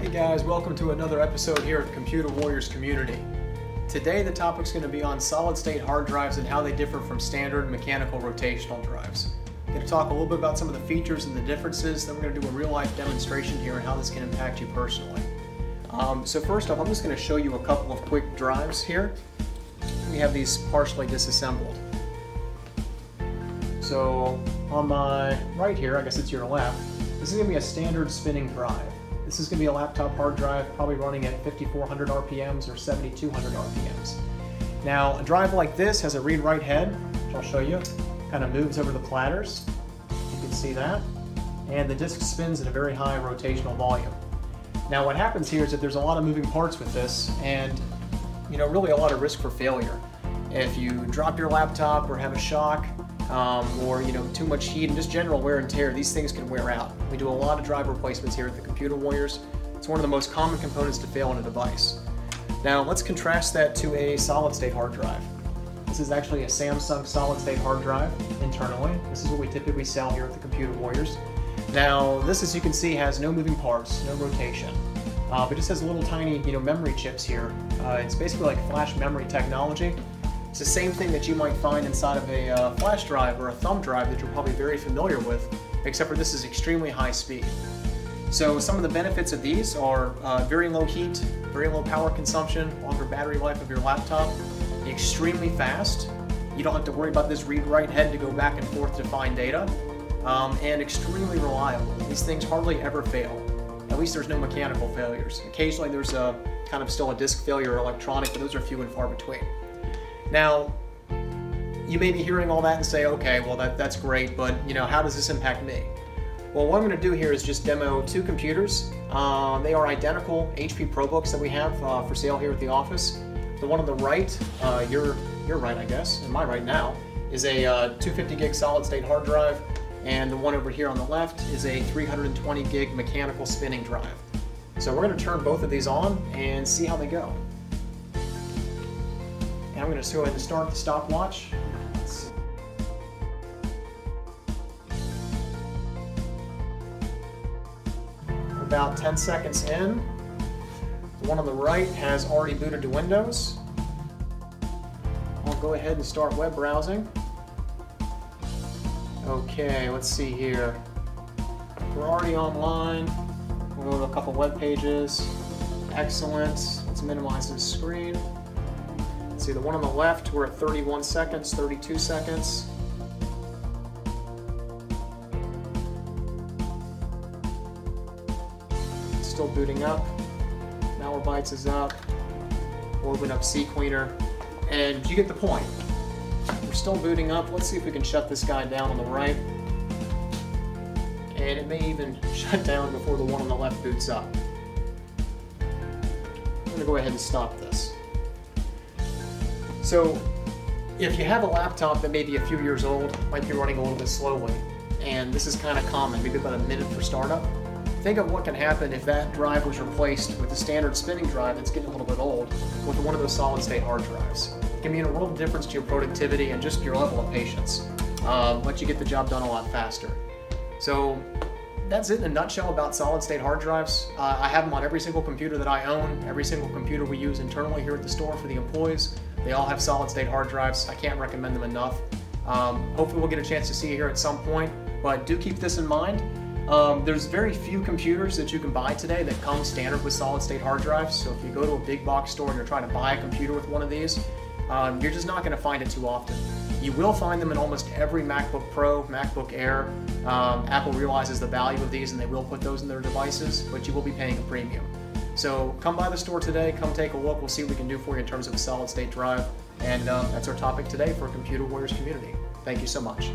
Hey guys, welcome to another episode here of Computer Warriors Community. Today the topic's going to be on solid state hard drives and how they differ from standard mechanical rotational drives. I'm going to talk a little bit about some of the features and the differences, then we're going to do a real life demonstration here and how this can impact you personally. Um, so first off, I'm just going to show you a couple of quick drives here. We have these partially disassembled. So on my right here, I guess it's your left, this is going to be a standard spinning drive. This is going to be a laptop hard drive, probably running at 5400 RPMs or 7200 RPMs. Now, a drive like this has a read-write head, which I'll show you. Kind of moves over the platters. You can see that. And the disk spins at a very high rotational volume. Now, what happens here is that there's a lot of moving parts with this, and you know, really a lot of risk for failure. If you drop your laptop or have a shock, um, or you know too much heat and just general wear and tear, these things can wear out. We do a lot of drive replacements here at the Computer Warriors. It's one of the most common components to fail in a device. Now let's contrast that to a solid state hard drive. This is actually a Samsung solid state hard drive internally. This is what we typically sell here at the Computer Warriors. Now this as you can see has no moving parts, no rotation. Uh, but it just has little tiny you know, memory chips here. Uh, it's basically like flash memory technology. It's the same thing that you might find inside of a uh, flash drive or a thumb drive that you're probably very familiar with, except for this is extremely high speed. So some of the benefits of these are uh, very low heat, very low power consumption, longer battery life of your laptop, extremely fast. You don't have to worry about this read-write head to go back and forth to find data, um, and extremely reliable. These things hardly ever fail. At least there's no mechanical failures. Occasionally there's a kind of still a disk failure or electronic, but those are few and far between. Now, you may be hearing all that and say, okay, well that, that's great, but you know, how does this impact me? Well, what I'm going to do here is just demo two computers. Um, they are identical HP ProBooks that we have uh, for sale here at the office. The one on the right, uh, you're, you're right, I guess, and my right now, is a uh, 250 gig solid state hard drive, and the one over here on the left is a 320 gig mechanical spinning drive. So we're going to turn both of these on and see how they go. And I'm going to go ahead and start the stopwatch. About 10 seconds in, the one on the right has already booted to Windows. I'll go ahead and start web browsing. Okay, let's see here. We're already online. We'll go to a couple web pages. Excellent. Let's minimize the screen. See the one on the left, we're at 31 seconds, 32 seconds. Still booting up. Malwarebytes is up. We'll open up CCleaner. And you get the point. We're still booting up. Let's see if we can shut this guy down on the right. And it may even shut down before the one on the left boots up. I'm to go ahead and stop this. So if you have a laptop that may be a few years old, might be running a little bit slowly, and this is kind of common, maybe about a minute for startup, think of what can happen if that drive was replaced with a standard spinning drive that's getting a little bit old with one of those solid state hard drives. It can mean a world of difference to your productivity and just your level of patience. Um, let you get the job done a lot faster. So that's it in a nutshell about solid state hard drives. Uh, I have them on every single computer that I own, every single computer we use internally here at the store for the employees. They all have solid state hard drives. I can't recommend them enough. Um, hopefully we'll get a chance to see you here at some point, but do keep this in mind. Um, there's very few computers that you can buy today that come standard with solid state hard drives. So if you go to a big box store and you're trying to buy a computer with one of these, um, you're just not going to find it too often. You will find them in almost every MacBook Pro, MacBook Air. Um, Apple realizes the value of these and they will put those in their devices, but you will be paying a premium. So come by the store today, come take a look. We'll see what we can do for you in terms of a solid state drive. And um, that's our topic today for Computer Warriors community. Thank you so much.